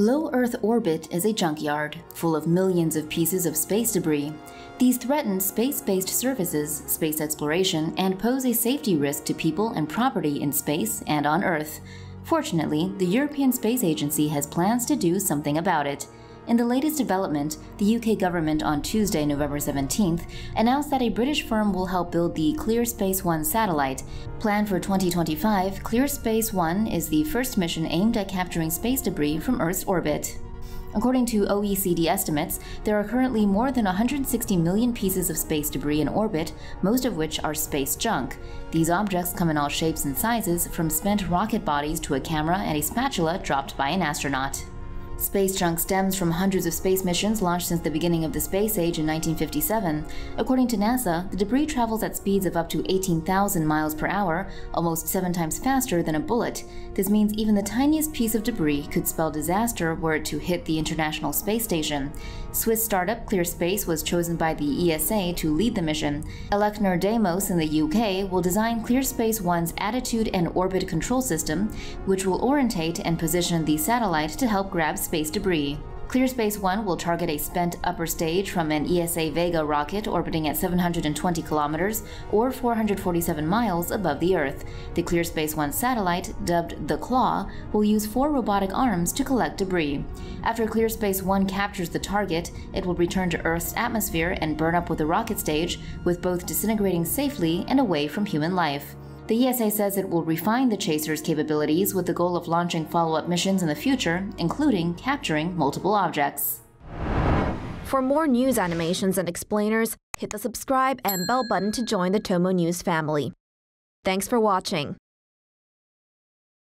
Low Earth orbit is a junkyard full of millions of pieces of space debris. These threaten space based services, space exploration, and pose a safety risk to people and property in space and on Earth. Fortunately, the European Space Agency has plans to do something about it. In the latest development, the UK government on Tuesday, November 17th, announced that a British firm will help build the ClearSpace 1 satellite. Planned for 2025, ClearSpace 1 is the first mission aimed at capturing space debris from Earth's orbit. According to OECD estimates, there are currently more than 160 million pieces of space debris in orbit, most of which are space junk. These objects come in all shapes and sizes, from spent rocket bodies to a camera and a spatula dropped by an astronaut. Space junk stems from hundreds of space missions launched since the beginning of the space age in 1957. According to NASA, the debris travels at speeds of up to 18,000 miles per hour, almost seven times faster than a bullet. This means even the tiniest piece of debris could spell disaster were it to hit the International Space Station. Swiss startup ClearSpace was chosen by the ESA to lead the mission. Elecnor Deimos in the UK will design ClearSpace One's attitude and orbit control system, which will orientate and position the satellite to help grab space debris. ClearSpace One will target a spent upper stage from an ESA Vega rocket orbiting at 720 kilometers or 447 miles above the Earth. The ClearSpace One satellite, dubbed the Claw, will use four robotic arms to collect debris. After ClearSpace One captures the target, it will return to Earth's atmosphere and burn up with the rocket stage, with both disintegrating safely and away from human life. The ESA says it will refine the Chaser's capabilities with the goal of launching follow up missions in the future, including capturing multiple objects. For more news animations and explainers, hit the subscribe and bell button to join the Tomo News family. Thanks for watching.